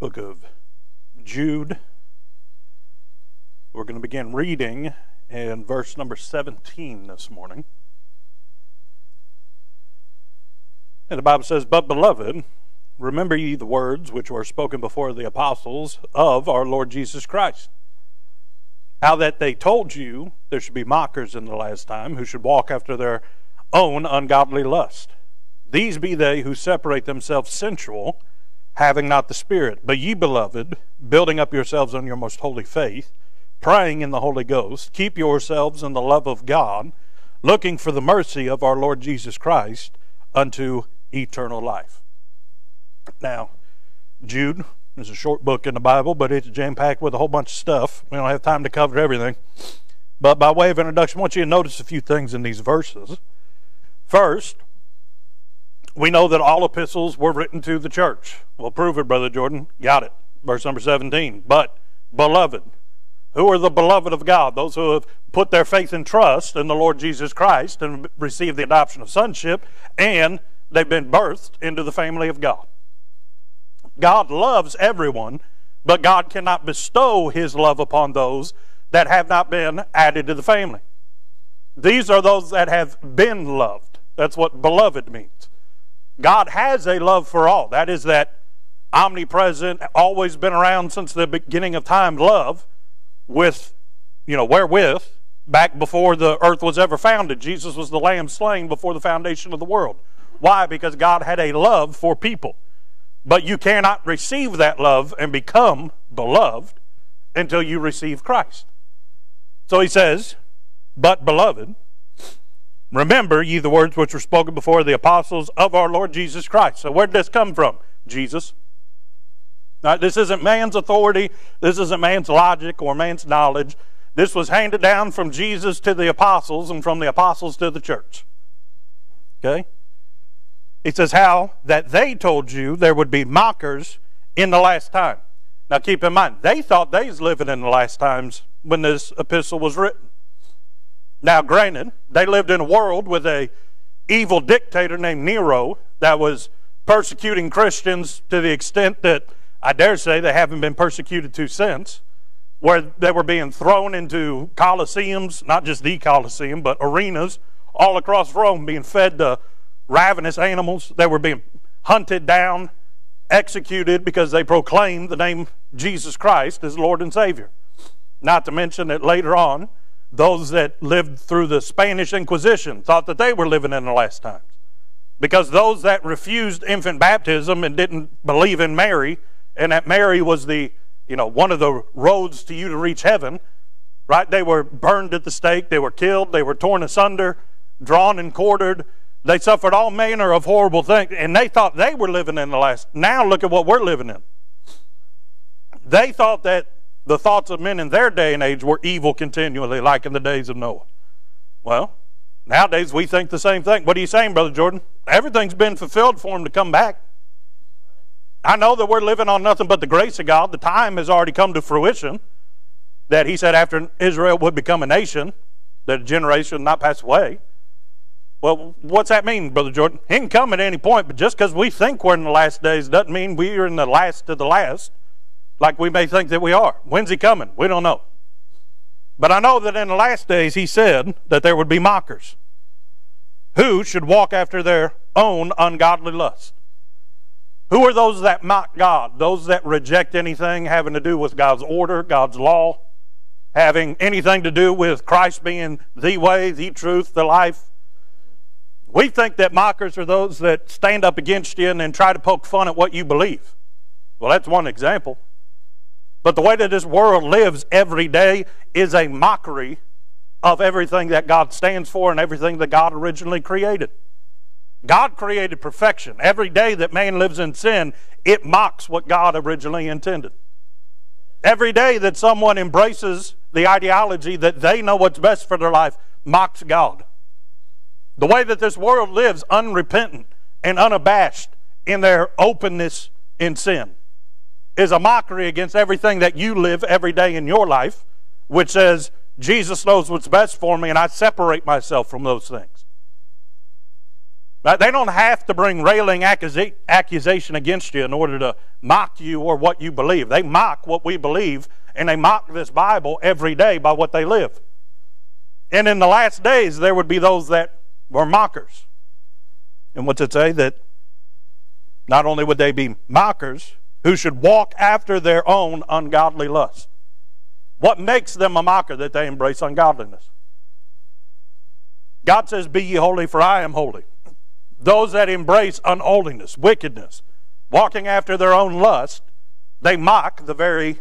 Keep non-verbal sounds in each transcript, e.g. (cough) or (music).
book of Jude. We're going to begin reading in verse number 17 this morning. And the Bible says, But beloved, remember ye the words which were spoken before the apostles of our Lord Jesus Christ. How that they told you there should be mockers in the last time who should walk after their own ungodly lust. These be they who separate themselves sensual having not the Spirit. But ye, beloved, building up yourselves on your most holy faith, praying in the Holy Ghost, keep yourselves in the love of God, looking for the mercy of our Lord Jesus Christ unto eternal life. Now, Jude is a short book in the Bible, but it's jam packed with a whole bunch of stuff. We don't have time to cover everything. But by way of introduction, I want you to notice a few things in these verses. First, we know that all epistles were written to the church. Well, prove it, Brother Jordan. Got it. Verse number 17. But, beloved, who are the beloved of God? Those who have put their faith and trust in the Lord Jesus Christ and received the adoption of sonship, and they've been birthed into the family of God. God loves everyone, but God cannot bestow his love upon those that have not been added to the family. These are those that have been loved. That's what beloved means. God has a love for all. That is that omnipresent, always been around since the beginning of time love with, you know, wherewith, back before the earth was ever founded. Jesus was the lamb slain before the foundation of the world. Why? Because God had a love for people. But you cannot receive that love and become beloved until you receive Christ. So he says, But beloved, Remember ye the words which were spoken before the apostles of our Lord Jesus Christ. So where did this come from? Jesus. Now, this isn't man's authority. This isn't man's logic or man's knowledge. This was handed down from Jesus to the apostles and from the apostles to the church. Okay? It says how that they told you there would be mockers in the last time. Now keep in mind, they thought they was living in the last times when this epistle was written. Now, granted, they lived in a world with a evil dictator named Nero that was persecuting Christians to the extent that I dare say they haven't been persecuted to since, where they were being thrown into coliseums, not just the coliseum, but arenas all across Rome, being fed to ravenous animals. They were being hunted down, executed because they proclaimed the name Jesus Christ as Lord and Savior. Not to mention that later on, those that lived through the Spanish Inquisition thought that they were living in the last times. Because those that refused infant baptism and didn't believe in Mary, and that Mary was the, you know, one of the roads to you to reach heaven, right? They were burned at the stake, they were killed, they were torn asunder, drawn and quartered. They suffered all manner of horrible things, and they thought they were living in the last. Now look at what we're living in. They thought that the thoughts of men in their day and age were evil continually, like in the days of Noah. Well, nowadays we think the same thing. What are you saying, Brother Jordan? Everything's been fulfilled for him to come back. I know that we're living on nothing but the grace of God. The time has already come to fruition that he said after Israel would become a nation, that a generation not pass away. Well, what's that mean, Brother Jordan? He can come at any point, but just because we think we're in the last days doesn't mean we are in the last of the last like we may think that we are. When's he coming? We don't know. But I know that in the last days he said that there would be mockers who should walk after their own ungodly lust. Who are those that mock God? Those that reject anything having to do with God's order, God's law, having anything to do with Christ being the way, the truth, the life. We think that mockers are those that stand up against you and then try to poke fun at what you believe. Well, that's one example. But the way that this world lives every day is a mockery of everything that God stands for and everything that God originally created. God created perfection. Every day that man lives in sin, it mocks what God originally intended. Every day that someone embraces the ideology that they know what's best for their life mocks God. The way that this world lives, unrepentant and unabashed in their openness in sin is a mockery against everything that you live every day in your life, which says, Jesus knows what's best for me, and I separate myself from those things. They don't have to bring railing accusation against you in order to mock you or what you believe. They mock what we believe, and they mock this Bible every day by what they live. And in the last days, there would be those that were mockers. And what's it say? That not only would they be mockers, who should walk after their own ungodly lust. What makes them a mocker that they embrace ungodliness? God says, Be ye holy, for I am holy. Those that embrace unholiness, wickedness, walking after their own lust, they mock the very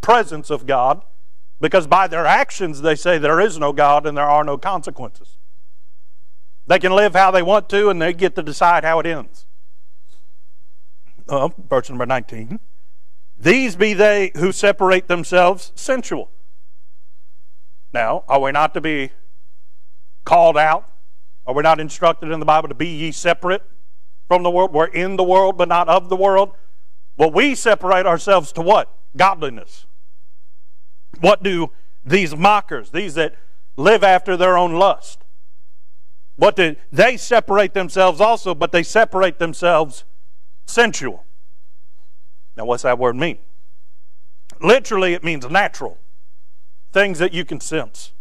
presence of God because by their actions they say there is no God and there are no consequences. They can live how they want to and they get to decide how it ends. Uh, verse number 19. These be they who separate themselves sensual. Now, are we not to be called out? Are we not instructed in the Bible to be ye separate from the world? We're in the world, but not of the world. Well, we separate ourselves to what? Godliness. What do these mockers, these that live after their own lust, what do they separate themselves also, but they separate themselves sensual. Now, what's that word mean? Literally, it means natural. Things that you can sense.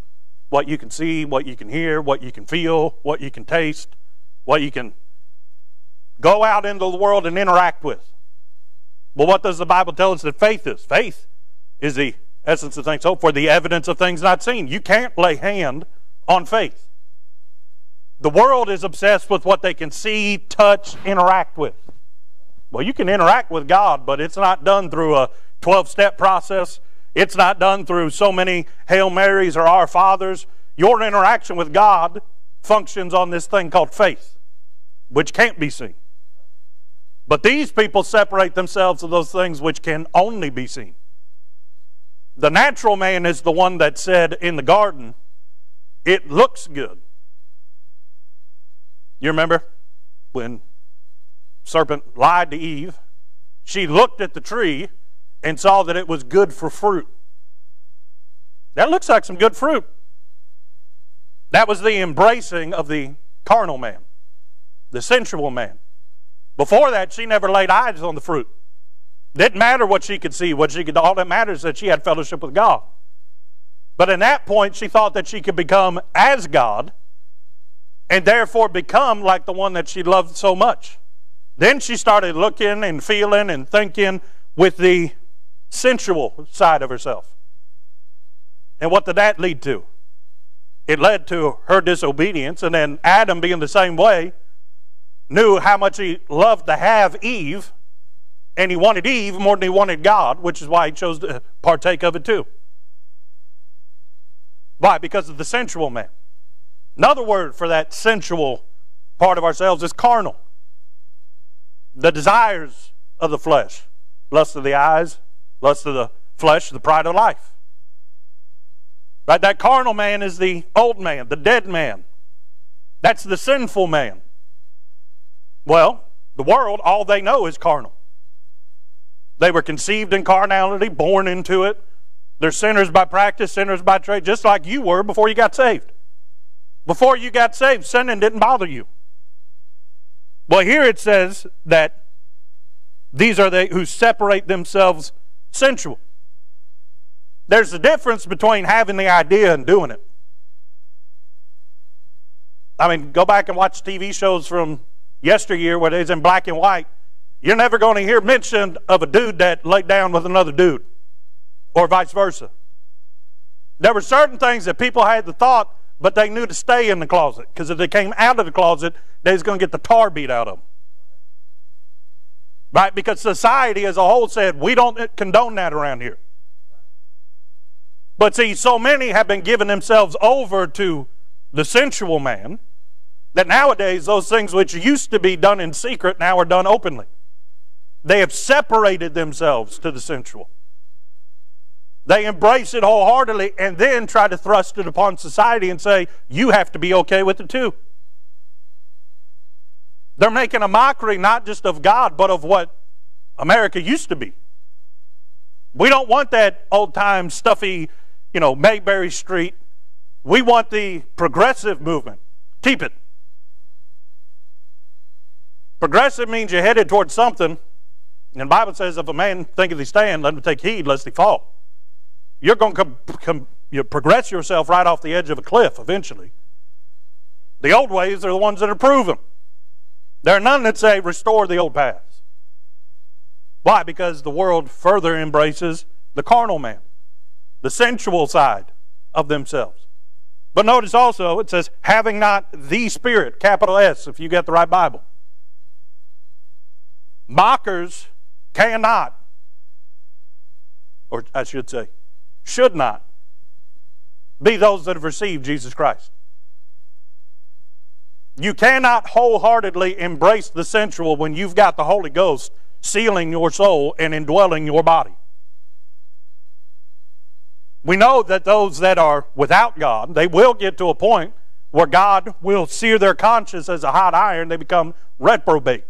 What you can see, what you can hear, what you can feel, what you can taste, what you can go out into the world and interact with. Well, what does the Bible tell us that faith is? Faith is the essence of things hoped for, the evidence of things not seen. You can't lay hand on faith. The world is obsessed with what they can see, touch, interact with. Well, you can interact with God, but it's not done through a 12 step process. It's not done through so many Hail Marys or Our Fathers. Your interaction with God functions on this thing called faith, which can't be seen. But these people separate themselves of those things which can only be seen. The natural man is the one that said in the garden, It looks good. You remember when serpent lied to Eve? She looked at the tree and saw that it was good for fruit. That looks like some good fruit. That was the embracing of the carnal man, the sensual man. Before that, she never laid eyes on the fruit. Didn't matter what she could see, what she could. All that matters is that she had fellowship with God. But in that point, she thought that she could become as God, and therefore become like the one that she loved so much. Then she started looking and feeling and thinking with the sensual side of herself. And what did that lead to? It led to her disobedience, and then Adam, being the same way, knew how much he loved to have Eve, and he wanted Eve more than he wanted God, which is why he chose to partake of it too. Why? Because of the sensual man. Another word for that sensual part of ourselves is carnal. The desires of the flesh, lust of the eyes, lust of the flesh, the pride of life. Right? That carnal man is the old man, the dead man. That's the sinful man. Well, the world, all they know is carnal. They were conceived in carnality, born into it. They're sinners by practice, sinners by trade, just like you were before you got saved. Before you got saved, sinning didn't bother you. Well, here it says that these are they who separate themselves sensual. There's a difference between having the idea and doing it. I mean, go back and watch TV shows from yesteryear where it's in black and white. You're never going to hear mention of a dude that laid down with another dude, or vice versa. There were certain things that people had the thought but they knew to stay in the closet because if they came out of the closet, they was going to get the tar beat out of them. Right? Because society as a whole said, we don't condone that around here. But see, so many have been giving themselves over to the sensual man that nowadays those things which used to be done in secret now are done openly. They have separated themselves to the sensual. They embrace it wholeheartedly and then try to thrust it upon society and say, you have to be okay with it too. They're making a mockery not just of God, but of what America used to be. We don't want that old time stuffy, you know, Mayberry Street. We want the progressive movement. Keep it. Progressive means you're headed towards something. And the Bible says, if a man thinketh he stand, let him take heed lest he fall. You're going to com- com- you progress yourself right off the edge of a cliff eventually. The old ways are the ones that are proven. There are none that say, restore the old paths. Why? Because the world further embraces the carnal man, the sensual side of themselves. But notice also, it says, having not the Spirit, capital S, if you get the right Bible. Mockers cannot, or I should say, should not be those that have received Jesus Christ. You cannot wholeheartedly embrace the sensual when you've got the Holy Ghost sealing your soul and indwelling your body. We know that those that are without God, they will get to a point where God will sear their conscience as a hot iron. They become reprobate,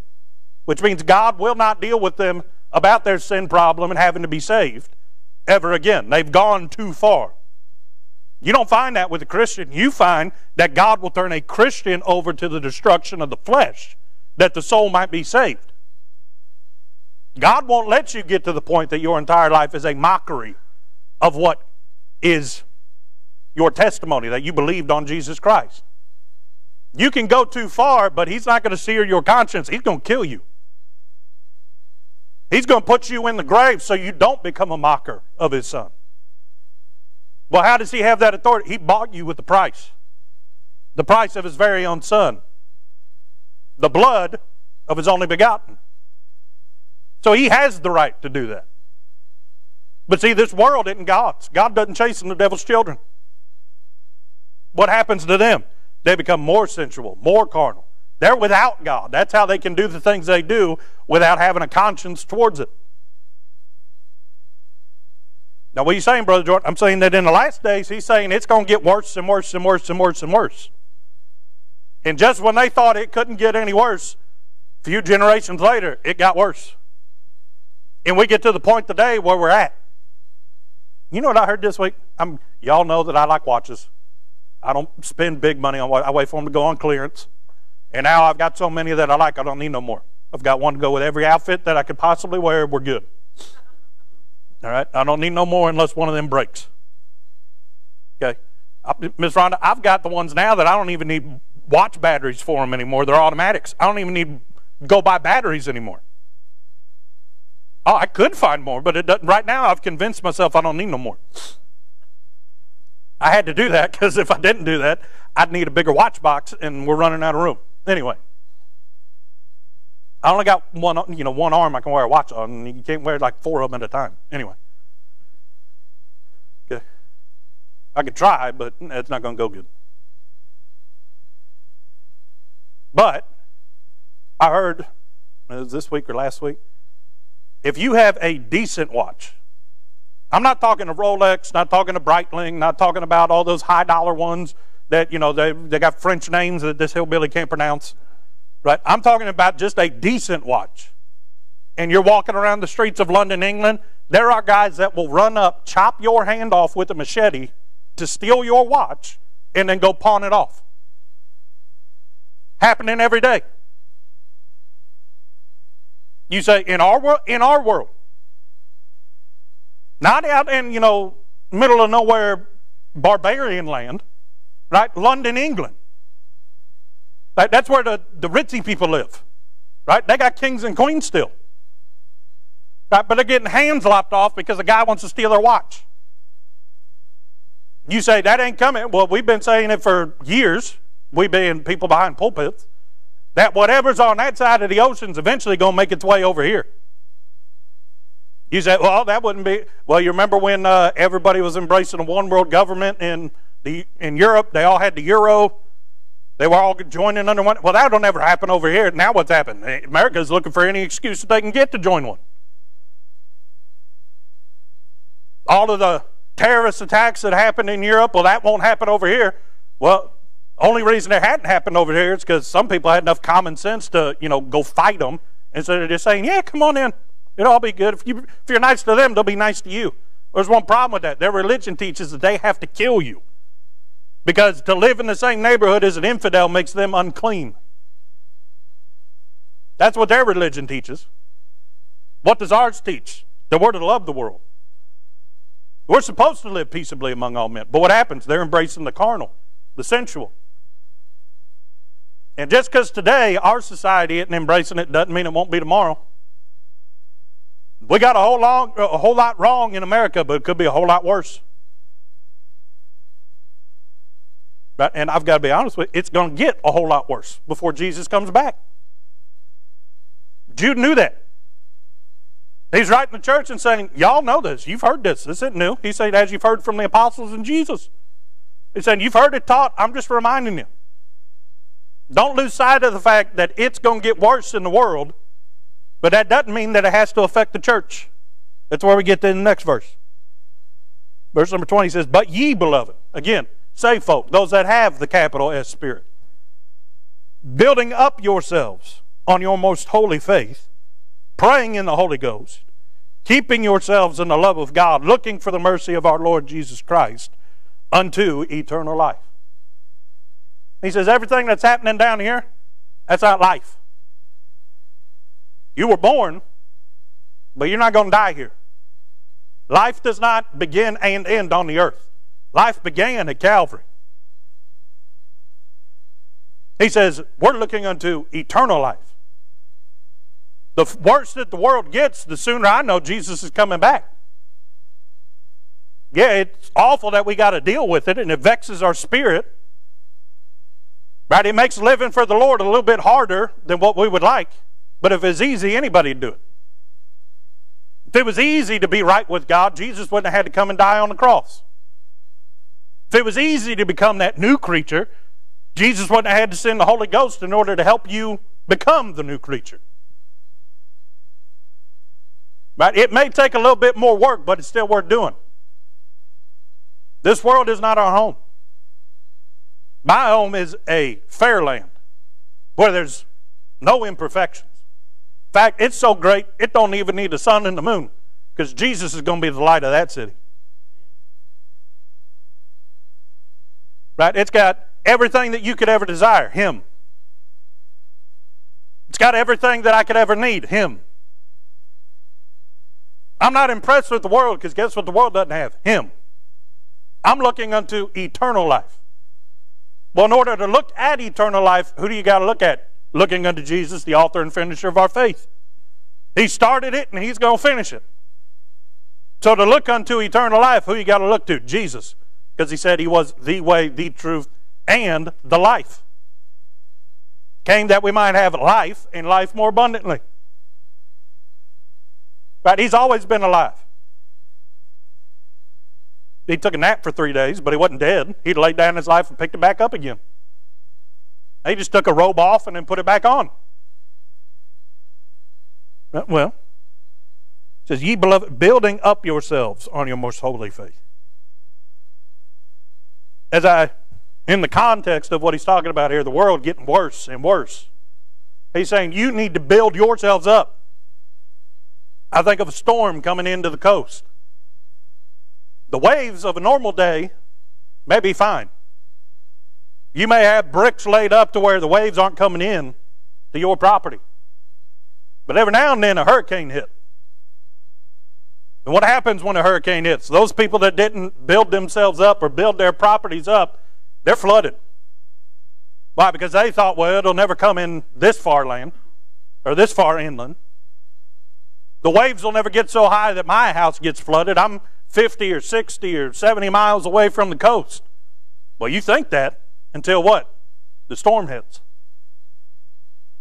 which means God will not deal with them about their sin problem and having to be saved ever again. They've gone too far. You don't find that with a Christian. You find that God will turn a Christian over to the destruction of the flesh that the soul might be saved. God won't let you get to the point that your entire life is a mockery of what is your testimony that you believed on Jesus Christ. You can go too far, but He's not going to sear your conscience. He's going to kill you. He's going to put you in the grave so you don't become a mocker of His Son. Well, how does he have that authority? He bought you with the price the price of his very own son, the blood of his only begotten. So he has the right to do that. But see, this world isn't God's. God doesn't chasten the devil's children. What happens to them? They become more sensual, more carnal. They're without God. That's how they can do the things they do without having a conscience towards it. Now, what are you saying, Brother Jordan? I'm saying that in the last days, he's saying it's going to get worse and worse and worse and worse and worse. And just when they thought it couldn't get any worse, a few generations later, it got worse. And we get to the point today where we're at. You know what I heard this week? I'm, y'all know that I like watches. I don't spend big money on what I wait for them to go on clearance. And now I've got so many that I like, I don't need no more. I've got one to go with every outfit that I could possibly wear. We're good. All right? I don't need no more unless one of them breaks. Okay? Miss Rhonda, I've got the ones now that I don't even need watch batteries for them anymore. They're automatics. I don't even need to go buy batteries anymore. Oh, I could find more, but it doesn't. Right now, I've convinced myself I don't need no more. I had to do that because if I didn't do that, I'd need a bigger watch box, and we're running out of room. Anyway, I only got one, you know, one arm I can wear a watch on, you can't wear like four of them at a time. Anyway. Okay. I could try, but it's not going to go good. But I heard, this week or last week, if you have a decent watch, I'm not talking a Rolex, not talking a Breitling, not talking about all those high dollar ones that, you know, they, they got French names that this hillbilly can't pronounce. Right? I'm talking about just a decent watch. And you're walking around the streets of London, England, there are guys that will run up, chop your hand off with a machete to steal your watch, and then go pawn it off. Happening every day. You say, in our world, in our world. Not out in, you know, middle of nowhere barbarian land, right? London, England. That's where the, the ritzy people live. Right? They got kings and queens still. Right? But they're getting hands lopped off because a guy wants to steal their watch. You say that ain't coming. Well, we've been saying it for years. We being people behind pulpits. That whatever's on that side of the ocean's eventually going to make its way over here. You say, well, that wouldn't be. Well, you remember when uh, everybody was embracing a one world government in the in Europe? They all had the euro. They were all joining under one. Well, that'll never happen over here. Now what's happened? America's looking for any excuse that they can get to join one. All of the terrorist attacks that happened in Europe, well, that won't happen over here. Well, only reason it hadn't happened over here is because some people had enough common sense to, you know, go fight them instead of just saying, yeah, come on in. It'll all be good. If, you, if you're nice to them, they'll be nice to you. There's one problem with that. Their religion teaches that they have to kill you. Because to live in the same neighborhood as an infidel makes them unclean. That's what their religion teaches. What does ours teach? That we're to love the world. We're supposed to live peaceably among all men. But what happens? They're embracing the carnal, the sensual. And just because today our society isn't embracing it doesn't mean it won't be tomorrow. We got a whole, long, a whole lot wrong in America, but it could be a whole lot worse. But, and I've got to be honest with you, it's going to get a whole lot worse before Jesus comes back. Jude knew that. He's writing the church and saying, Y'all know this. You've heard this. This isn't new. He said, As you've heard from the apostles and Jesus. He said, You've heard it taught. I'm just reminding you. Don't lose sight of the fact that it's going to get worse in the world, but that doesn't mean that it has to affect the church. That's where we get to the next verse. Verse number 20 says, But ye, beloved, again, say folk, those that have the capital S spirit, building up yourselves on your most holy faith praying in the Holy Ghost, keeping yourselves in the love of God, looking for the mercy of our Lord Jesus Christ unto eternal life. He says, everything that's happening down here, that's not life. You were born, but you're not going to die here. Life does not begin and end on the earth. Life began at Calvary. He says, We're looking unto eternal life. The worse that the world gets, the sooner I know Jesus is coming back. Yeah, it's awful that we got to deal with it, and it vexes our spirit. Right? It makes living for the Lord a little bit harder than what we would like. But if it's easy, anybody'd do it. If it was easy to be right with God, Jesus wouldn't have had to come and die on the cross. If it was easy to become that new creature, Jesus wouldn't have had to send the Holy Ghost in order to help you become the new creature. But it may take a little bit more work, but it's still worth doing. This world is not our home. My home is a fair land where there's no imperfections. In fact, it's so great, it don't even need the sun and the moon because Jesus is going to be the light of that city. Right? It's got everything that you could ever desire, Him. It's got everything that I could ever need, Him. I'm not impressed with the world because guess what the world doesn't have? Him. I'm looking unto eternal life. Well, in order to look at eternal life, who do you got to look at? Looking unto Jesus, the author and finisher of our faith. He started it and he's going to finish it. So to look unto eternal life, who you got to look to? Jesus. Because he said he was the way, the truth, and the life. Came that we might have life and life more abundantly. Right? He's always been alive. He took a nap for three days, but he wasn't dead. He'd laid down his life and picked it back up again. He just took a robe off and then put it back on. Uh, well, says, Ye beloved, building up yourselves on your most holy faith. As I, in the context of what he's talking about here, the world getting worse and worse. He's saying you need to build yourselves up. I think of a storm coming into the coast. The waves of a normal day may be fine. You may have bricks laid up to where the waves aren't coming in to your property. But every now and then a hurricane hit. And what happens when a hurricane hits? Those people that didn't build themselves up or build their properties up, they're flooded. Why? Because they thought, well, it'll never come in this far land or this far inland. The waves will never get so high that my house gets flooded. I'm 50 or 60 or 70 miles away from the coast. Well, you think that until what? The storm hits.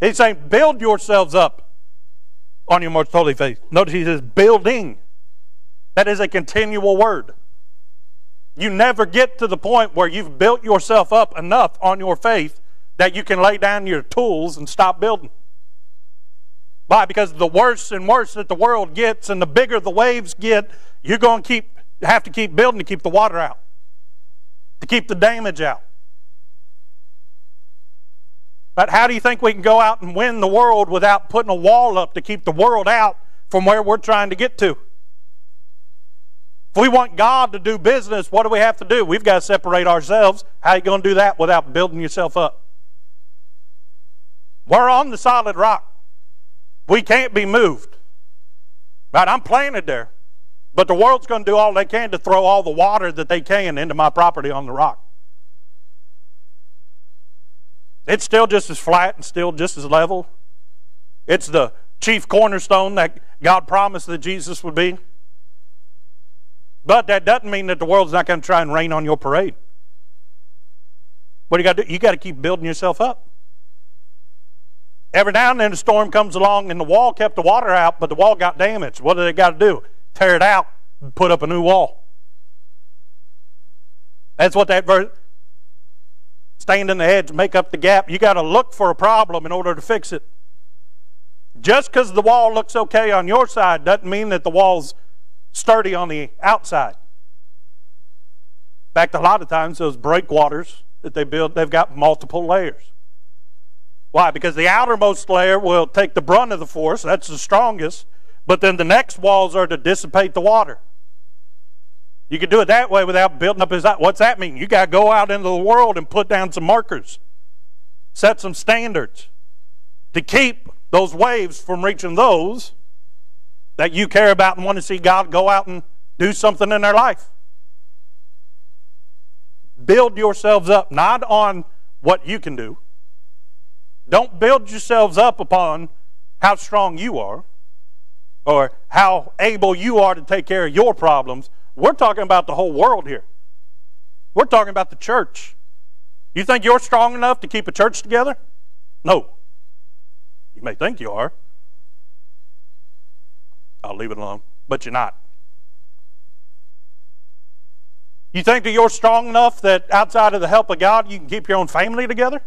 He's saying, build yourselves up on your most holy faith. Notice he says, building. That is a continual word. You never get to the point where you've built yourself up enough on your faith that you can lay down your tools and stop building. Why? Because the worse and worse that the world gets and the bigger the waves get, you're going to keep have to keep building to keep the water out, to keep the damage out. But how do you think we can go out and win the world without putting a wall up to keep the world out from where we're trying to get to? If we want God to do business, what do we have to do? We've got to separate ourselves. How are you going to do that without building yourself up? We're on the solid rock. We can't be moved. Right? I'm planted there. But the world's going to do all they can to throw all the water that they can into my property on the rock. It's still just as flat and still just as level. It's the chief cornerstone that God promised that Jesus would be. But that doesn't mean that the world's not going to try and rain on your parade. What do you got to do? You got to keep building yourself up. Every now and then a storm comes along and the wall kept the water out, but the wall got damaged. What do they got to do? Tear it out and put up a new wall. That's what that verse stand in the hedge, make up the gap. You got to look for a problem in order to fix it. Just because the wall looks okay on your side doesn't mean that the wall's sturdy on the outside. In fact, a lot of times those breakwaters that they build, they've got multiple layers. Why? Because the outermost layer will take the brunt of the force, that's the strongest, but then the next walls are to dissipate the water. You can do it that way without building up his. What's that mean? You got to go out into the world and put down some markers, set some standards to keep those waves from reaching those that you care about and want to see God go out and do something in their life. Build yourselves up not on what you can do. Don't build yourselves up upon how strong you are or how able you are to take care of your problems. We're talking about the whole world here. We're talking about the church. You think you're strong enough to keep a church together? No. You may think you are. I'll leave it alone. But you're not. You think that you're strong enough that outside of the help of God, you can keep your own family together?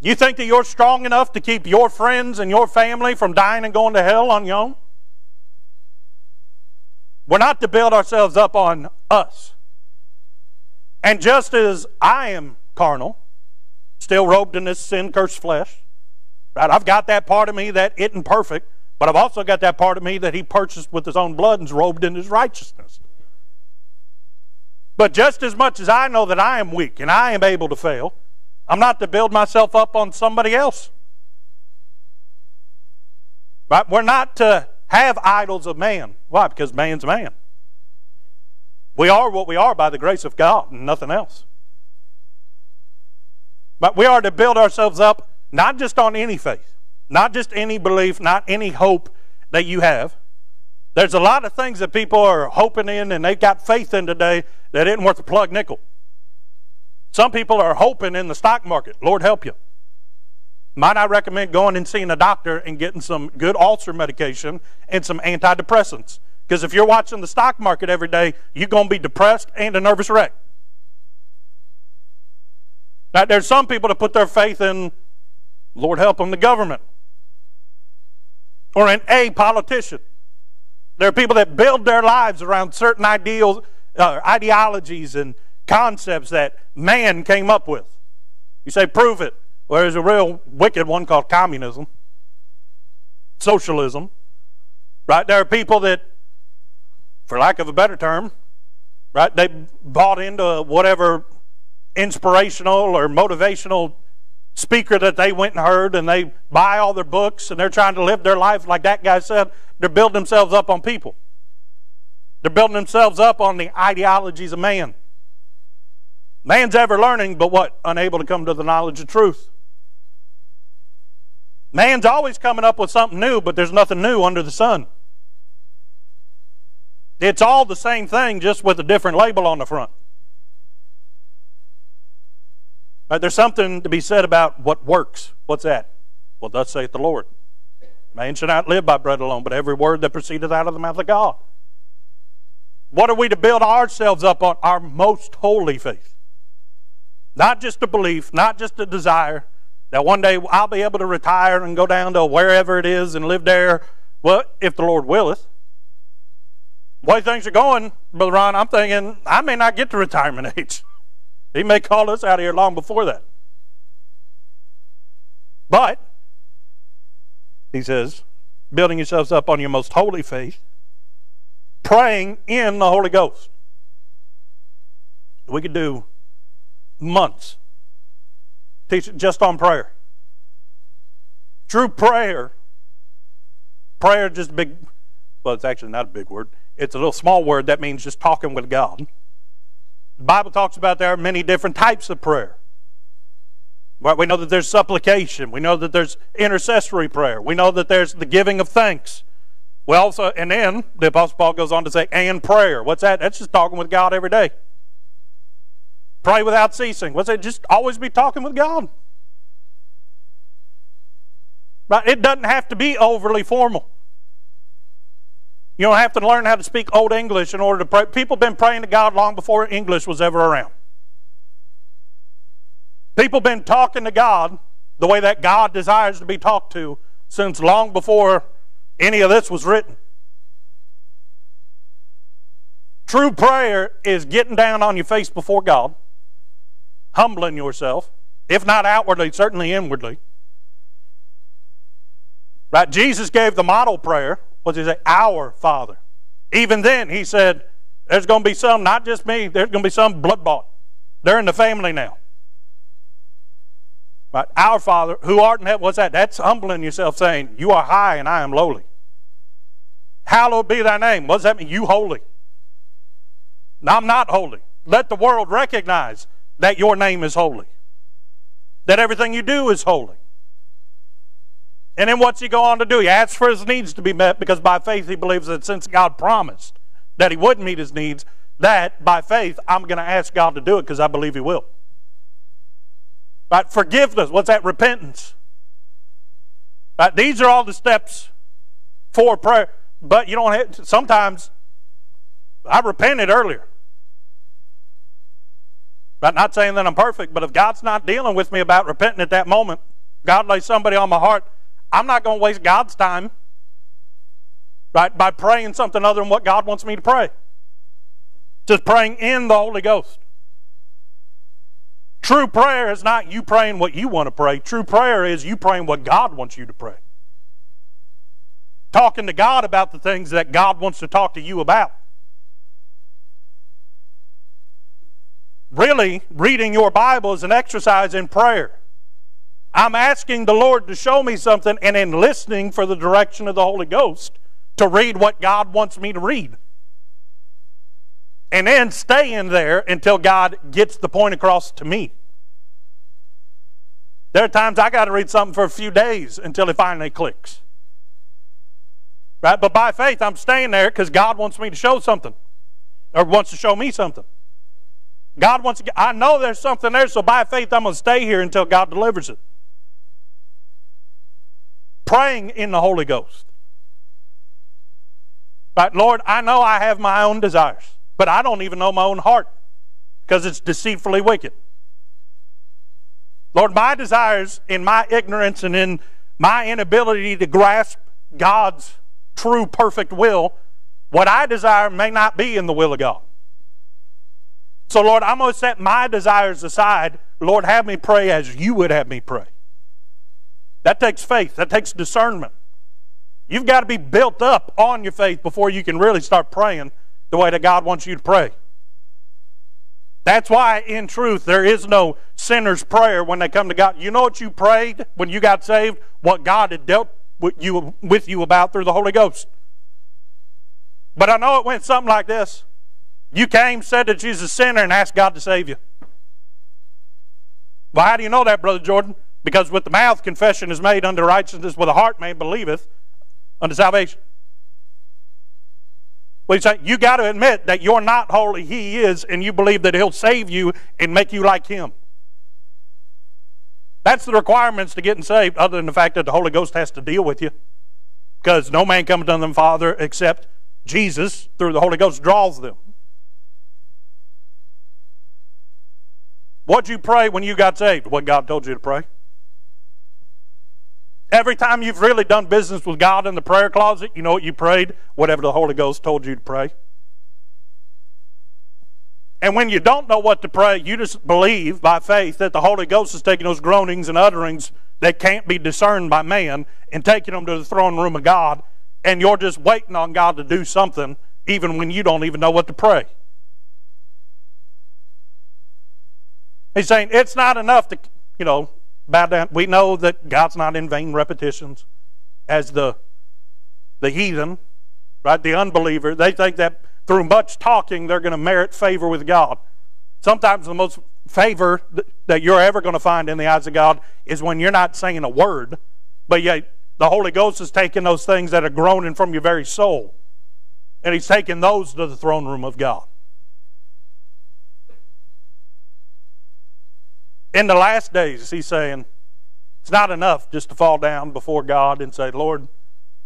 You think that you're strong enough to keep your friends and your family from dying and going to hell on your own? We're not to build ourselves up on us. And just as I am carnal, still robed in this sin cursed flesh, right? I've got that part of me that isn't perfect, but I've also got that part of me that he purchased with his own blood and is robed in his righteousness. But just as much as I know that I am weak and I am able to fail, I'm not to build myself up on somebody else. Right? We're not to have idols of man. Why? Because man's man. We are what we are by the grace of God and nothing else. But we are to build ourselves up not just on any faith, not just any belief, not any hope that you have. There's a lot of things that people are hoping in and they've got faith in today that isn't worth a plug nickel. Some people are hoping in the stock market. Lord help you. Might I recommend going and seeing a doctor and getting some good ulcer medication and some antidepressants? Because if you're watching the stock market every day, you're going to be depressed and a nervous wreck. Now, there's some people that put their faith in, Lord help them, the government or an a politician. There are people that build their lives around certain ideals, uh, ideologies and concepts that man came up with. You say, prove it. Well, there's a real wicked one called communism, socialism. Right? There are people that, for lack of a better term, right, they bought into whatever inspirational or motivational speaker that they went and heard and they buy all their books and they're trying to live their life like that guy said. They're building themselves up on people. They're building themselves up on the ideologies of man. Man's ever learning, but what? Unable to come to the knowledge of truth. Man's always coming up with something new, but there's nothing new under the sun. It's all the same thing, just with a different label on the front. Right, there's something to be said about what works. What's that? Well, thus saith the Lord. Man shall not live by bread alone, but every word that proceedeth out of the mouth of God. What are we to build ourselves up on? Our most holy faith. Not just a belief, not just a desire that one day I'll be able to retire and go down to wherever it is and live there. Well, if the Lord willeth. The way things are going, Brother Ron, I'm thinking I may not get to retirement (laughs) age. He may call us out of here long before that. But, he says, building yourselves up on your most holy faith, praying in the Holy Ghost. We could do months teach just on prayer. True prayer. Prayer just big, well, it's actually not a big word. It's a little small word that means just talking with God. The Bible talks about there are many different types of prayer. Right? We know that there's supplication. We know that there's intercessory prayer. We know that there's the giving of thanks. We also, and then the Apostle Paul goes on to say, and prayer. What's that? That's just talking with God every day. Pray without ceasing. What's that? Just always be talking with God. Right? It doesn't have to be overly formal. You don't have to learn how to speak Old English in order to pray. People have been praying to God long before English was ever around. People have been talking to God the way that God desires to be talked to since long before any of this was written. True prayer is getting down on your face before God, humbling yourself, if not outwardly, certainly inwardly. Right? Jesus gave the model prayer. What did he say? Our Father. Even then, he said, there's going to be some, not just me, there's going to be some blood bought. They're in the family now. Right? Our Father, who art in heaven, what's that? That's humbling yourself, saying, You are high and I am lowly. Hallowed be thy name. What does that mean? You holy. Now, I'm not holy. Let the world recognize that your name is holy, that everything you do is holy. And then what's he go on to do? He asks for his needs to be met because by faith he believes that since God promised that he would meet his needs, that by faith I'm going to ask God to do it because I believe he will. Right? Forgiveness. What's that? Repentance. Right? These are all the steps for prayer. But you don't have, to, sometimes I repented earlier. But not saying that I'm perfect, but if God's not dealing with me about repenting at that moment, God lays somebody on my heart, I'm not going to waste God's time right by praying something other than what God wants me to pray. Just praying in the Holy Ghost. True prayer is not you praying what you want to pray. True prayer is you praying what God wants you to pray. Talking to God about the things that God wants to talk to you about. Really, reading your Bible is an exercise in prayer. I'm asking the Lord to show me something and in listening for the direction of the Holy Ghost to read what God wants me to read and then stay in there until God gets the point across to me. There are times I got to read something for a few days until it finally clicks. Right? But by faith, I'm staying there because God wants me to show something or wants to show me something. God wants to, I know there's something there, so by faith, I'm going to stay here until God delivers it. Praying in the Holy Ghost. Right? Lord, I know I have my own desires. But I don't even know my own heart because it's deceitfully wicked. Lord, my desires in my ignorance and in my inability to grasp God's true perfect will, what I desire may not be in the will of God. So, Lord, I'm going to set my desires aside. Lord, have me pray as you would have me pray. That takes faith, that takes discernment. You've got to be built up on your faith before you can really start praying the way that God wants you to pray. That's why, in truth, there is no sinner's prayer when they come to God. You know what you prayed when you got saved? What God had dealt with you, with you about through the Holy Ghost. But I know it went something like this. You came, said that is a sinner, and asked God to save you. Well, how do you know that, Brother Jordan? Because with the mouth confession is made unto righteousness, with the heart man believeth unto salvation. Well, he's saying, you got to admit that you're not holy, he is, and you believe that he'll save you and make you like him. That's the requirements to getting saved, other than the fact that the Holy Ghost has to deal with you. Because no man comes unto the Father except Jesus, through the Holy Ghost, draws them. What'd you pray when you got saved? What God told you to pray? Every time you've really done business with God in the prayer closet, you know what you prayed? Whatever the Holy Ghost told you to pray. And when you don't know what to pray, you just believe by faith that the Holy Ghost is taking those groanings and utterings that can't be discerned by man and taking them to the throne room of God, and you're just waiting on God to do something even when you don't even know what to pray. He's saying it's not enough to, you know, bow down. We know that God's not in vain repetitions, as the the heathen, right? The unbeliever, they think that through much talking they're going to merit favor with God. Sometimes the most favor that you're ever going to find in the eyes of God is when you're not saying a word, but yet the Holy Ghost is taking those things that are groaning from your very soul, and He's taking those to the throne room of God. In the last days, He's saying, it's not enough just to fall down before God and say, Lord,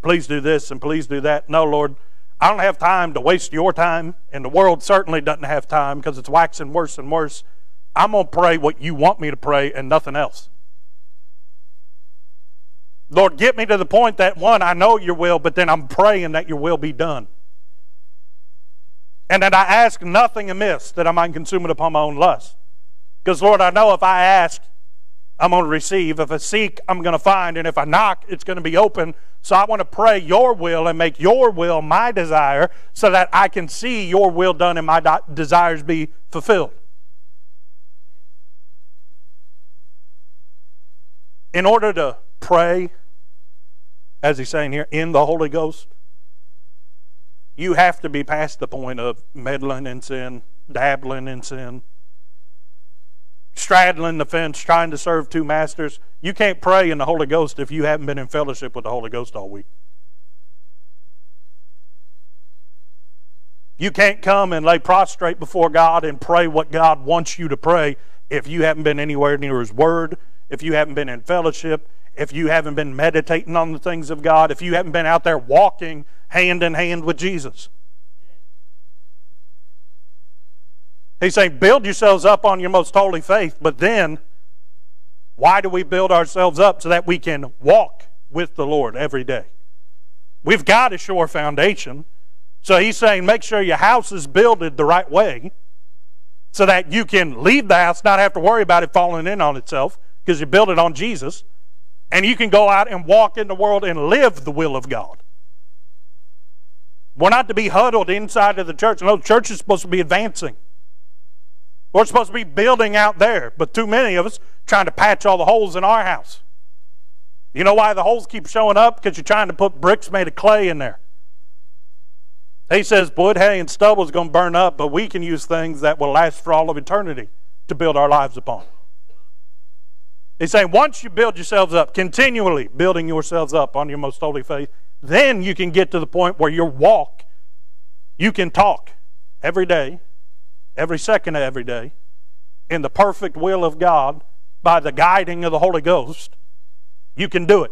please do this and please do that. No, Lord, I don't have time to waste your time, and the world certainly doesn't have time because it's waxing worse and worse. I'm going to pray what you want me to pray and nothing else. Lord, get me to the point that, one, I know your will, but then I'm praying that your will be done. And that I ask nothing amiss that I might consume it upon my own lust. Because, Lord, I know if I ask, I'm going to receive. If I seek, I'm going to find. And if I knock, it's going to be open. So I want to pray your will and make your will my desire so that I can see your will done and my desires be fulfilled. In order to pray, as he's saying here, in the Holy Ghost, you have to be past the point of meddling in sin, dabbling in sin straddling the fence, trying to serve two masters. You can't pray in the Holy Ghost if you haven't been in fellowship with the Holy Ghost all week. You can't come and lay prostrate before God and pray what God wants you to pray if you haven't been anywhere near His Word, if you haven't been in fellowship, if you haven't been meditating on the things of God, if you haven't been out there walking hand in hand with Jesus. He's saying, build yourselves up on your most holy faith, but then, why do we build ourselves up? So that we can walk with the Lord every day. We've got a sure foundation. So he's saying, make sure your house is builded the right way so that you can leave the house, not have to worry about it falling in on itself because you build it on Jesus. And you can go out and walk in the world and live the will of God. We're not to be huddled inside of the church. No, the church is supposed to be advancing. We're supposed to be building out there, but too many of us trying to patch all the holes in our house. You know why the holes keep showing up? Because you're trying to put bricks made of clay in there. He says wood, hay, and stubble is going to burn up, but we can use things that will last for all of eternity to build our lives upon. He's saying once you build yourselves up, continually building yourselves up on your most holy faith, then you can get to the point where your walk, you can talk every day every second of every day in the perfect will of God by the guiding of the Holy Ghost, you can do it.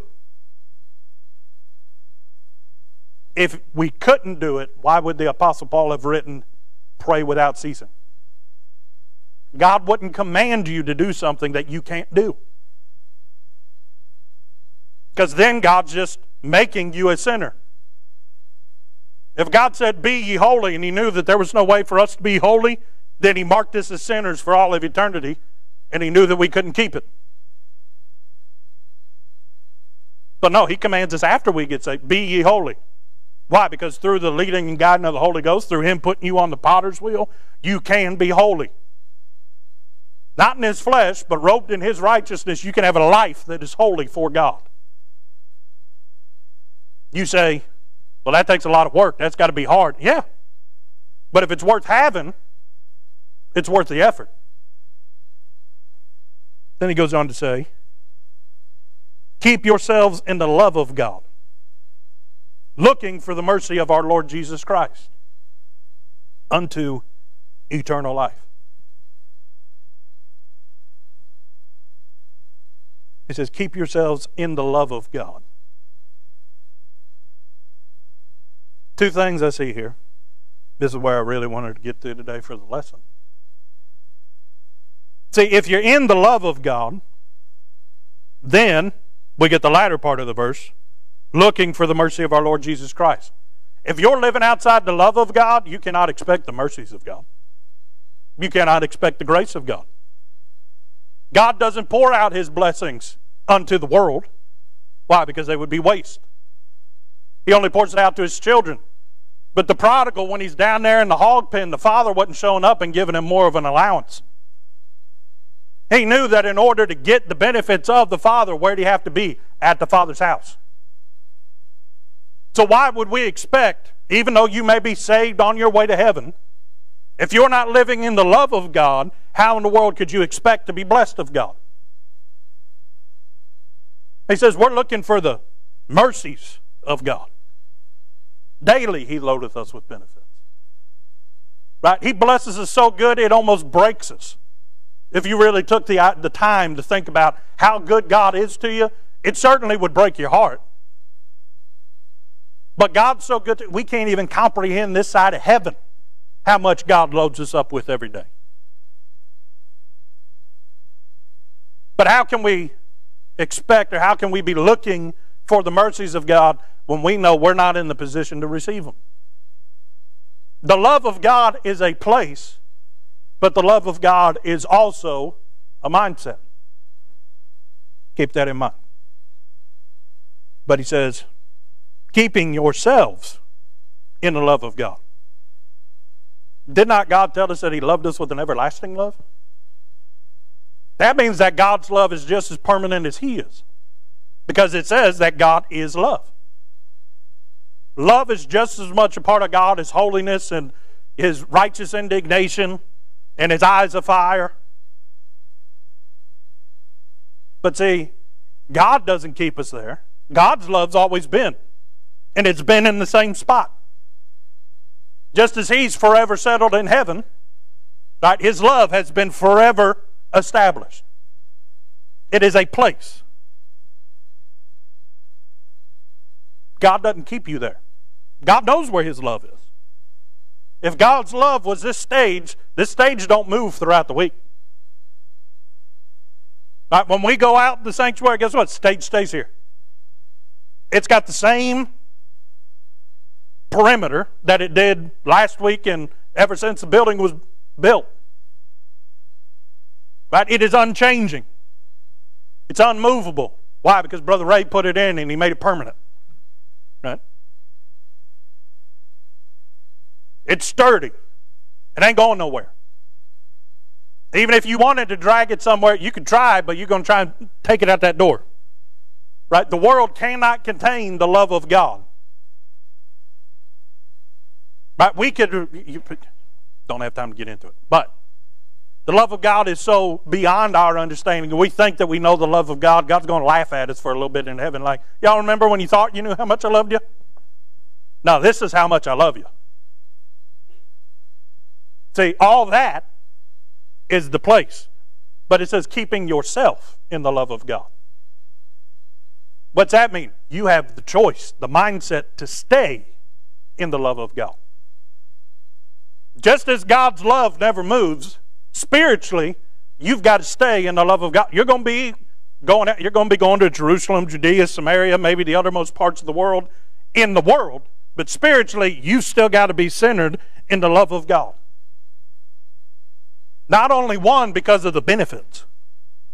If we couldn't do it, why would the Apostle Paul have written, pray without ceasing? God wouldn't command you to do something that you can't do. Because then God's just making you a sinner. If God said, Be ye holy, and He knew that there was no way for us to be holy, then he marked us as sinners for all of eternity, and he knew that we couldn't keep it. But no, he commands us after we get saved, be ye holy. Why? Because through the leading and guiding of the Holy Ghost, through him putting you on the potter's wheel, you can be holy. Not in his flesh, but robed in his righteousness, you can have a life that is holy for God. You say, well, that takes a lot of work. That's got to be hard. Yeah. But if it's worth having, it's worth the effort. Then he goes on to say, Keep yourselves in the love of God, looking for the mercy of our Lord Jesus Christ unto eternal life. He says, Keep yourselves in the love of God. Two things I see here. This is where I really wanted to get to today for the lesson. See, if you're in the love of God, then we get the latter part of the verse looking for the mercy of our Lord Jesus Christ. If you're living outside the love of God, you cannot expect the mercies of God. You cannot expect the grace of God. God doesn't pour out his blessings unto the world. Why? Because they would be waste. He only pours it out to his children. But the prodigal, when he's down there in the hog pen, the father wasn't showing up and giving him more of an allowance. He knew that in order to get the benefits of the Father, where do you have to be? At the Father's house. So, why would we expect, even though you may be saved on your way to heaven, if you're not living in the love of God, how in the world could you expect to be blessed of God? He says, We're looking for the mercies of God. Daily, He loadeth us with benefits. Right? He blesses us so good it almost breaks us. If you really took the, the time to think about how good God is to you, it certainly would break your heart. But God's so good, that we can't even comprehend this side of heaven how much God loads us up with every day. But how can we expect or how can we be looking for the mercies of God when we know we're not in the position to receive them? The love of God is a place, but the love of God is also a mindset. Keep that in mind. But he says, keeping yourselves in the love of God. Did not God tell us that He loved us with an everlasting love? That means that God's love is just as permanent as He is. Because it says that God is love. Love is just as much a part of God as holiness and His righteous indignation and His eyes of fire. But see, God doesn't keep us there. God's love's always been, and it's been in the same spot. Just as He's forever settled in heaven, right? His love has been forever established. It is a place. God doesn't keep you there. God knows where His love is. If God's love was this stage, this stage don't move throughout the week. Right, when we go out the sanctuary, guess what? Stage stays here. It's got the same perimeter that it did last week and ever since the building was built. Right? It is unchanging. It's unmovable. Why? Because Brother Ray put it in and he made it permanent. It's sturdy. It ain't going nowhere. Even if you wanted to drag it somewhere, you could try, but you're going to try and take it out that door. Right? The world cannot contain the love of God. Right? We could, you, don't have time to get into it. But the love of God is so beyond our understanding. We think that we know the love of God. God's going to laugh at us for a little bit in heaven. Like, y'all remember when you thought you knew how much I loved you? No, this is how much I love you. See, all that is the place. But it says keeping yourself in the love of God. What's that mean? You have the choice, the mindset to stay in the love of God. Just as God's love never moves, spiritually, you've got to stay in the love of God. You're going to be going out, you're going to be going to Jerusalem, Judea, Samaria, maybe the uttermost parts of the world in the world, but spiritually, you've still got to be centered in the love of God. Not only one because of the benefits.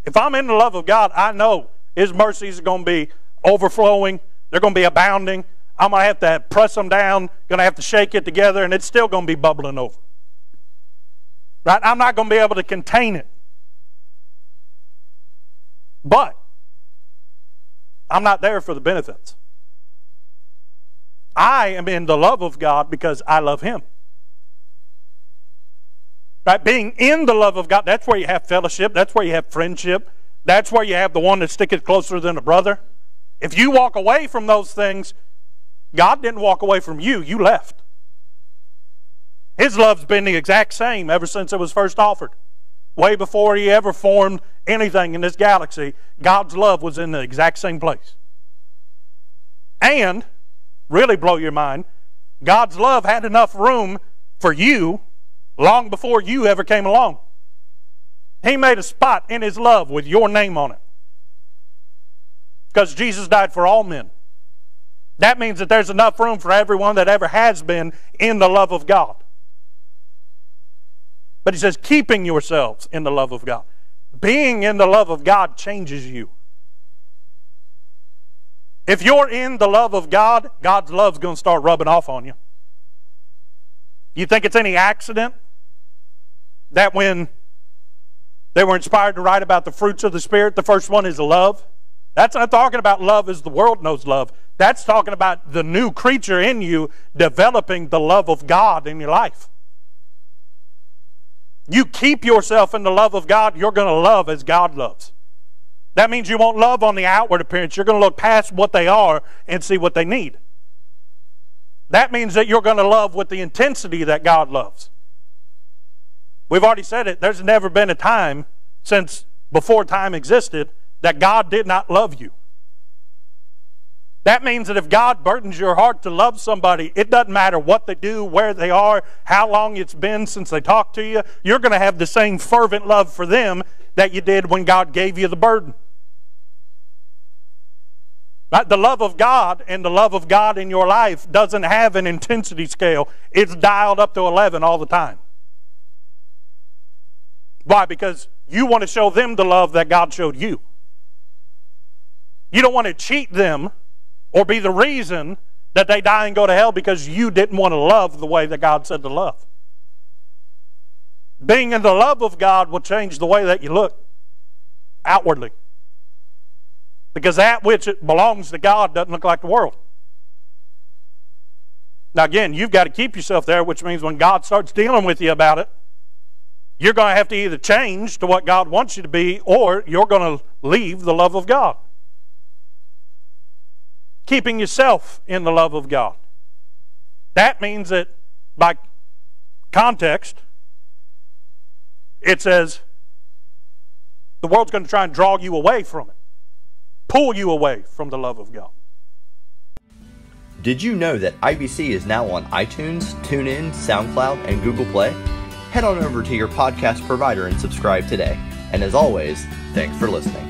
If I'm in the love of God, I know His mercies are going to be overflowing, they're going to be abounding. I'm going to have to press them down, going to have to shake it together, and it's still going to be bubbling over. Right? I'm not going to be able to contain it. But I'm not there for the benefits. I am in the love of God because I love Him. Being in the love of God, that's where you have fellowship, that's where you have friendship, that's where you have the one that sticketh closer than a brother. If you walk away from those things, God didn't walk away from you, you left. His love's been the exact same ever since it was first offered. Way before he ever formed anything in this galaxy, God's love was in the exact same place. And, really blow your mind, God's love had enough room for you long before you ever came along. He made a spot in His love with your name on it. Because Jesus died for all men. That means that there's enough room for everyone that ever has been in the love of God. But he says, keeping yourselves in the love of God. Being in the love of God changes you. If you're in the love of God, God's love's going to start rubbing off on you. You think it's any accident that when They were inspired to write about the fruits of the Spirit. The first one is love. That's not talking about love as the world knows love. That's talking about the new creature in you developing the love of God in your life. You keep yourself in the love of God, you're going to love as God loves. That means you won't love on the outward appearance. You're going to look past what they are and see what they need. That means that you're going to love with the intensity that God loves. We've already said it. There's never been a time since before time existed that God did not love you. That means that if God burdens your heart to love somebody, it doesn't matter what they do, where they are, how long it's been since they talked to you, you're going to have the same fervent love for them that you did when God gave you the burden. The love of God and the love of God in your life doesn't have an intensity scale. It's dialed up to 11 all the time. Why? Because you want to show them the love that God showed you. You don't want to cheat them or be the reason that they die and go to hell because you didn't want to love the way that God said to love. Being in the love of God will change the way that you look outwardly. Because that which belongs to God doesn't look like the world. Now, again, you've got to keep yourself there, which means when God starts dealing with you about it, you're going to have to either change to what God wants you to be or you're going to leave the love of God keeping yourself in the love of God. That means that by context, it says the world's going to try and draw you away from it, pull you away from the love of God. Did you know that IBC is now on iTunes, TuneIn, SoundCloud, and Google Play? Head on over to your podcast provider and subscribe today. And as always, thanks for listening.